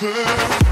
girl.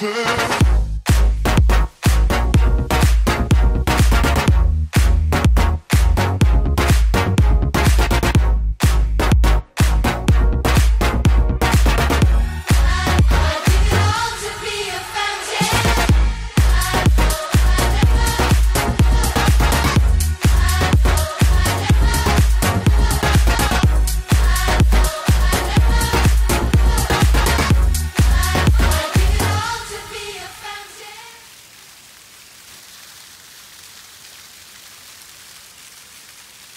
girl.